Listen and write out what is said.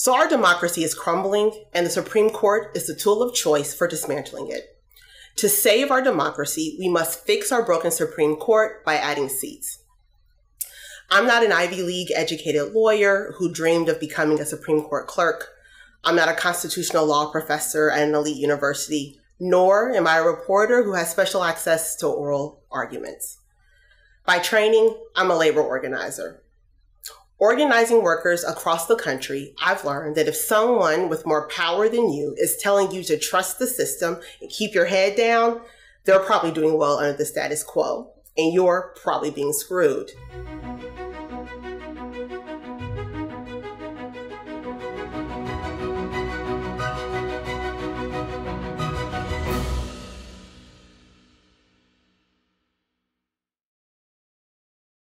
So our democracy is crumbling, and the Supreme Court is the tool of choice for dismantling it. To save our democracy, we must fix our broken Supreme Court by adding seats. I'm not an Ivy League educated lawyer who dreamed of becoming a Supreme Court clerk. I'm not a constitutional law professor at an elite university, nor am I a reporter who has special access to oral arguments. By training, I'm a labor organizer. Organizing workers across the country, I've learned that if someone with more power than you is telling you to trust the system and keep your head down, they're probably doing well under the status quo, and you're probably being screwed.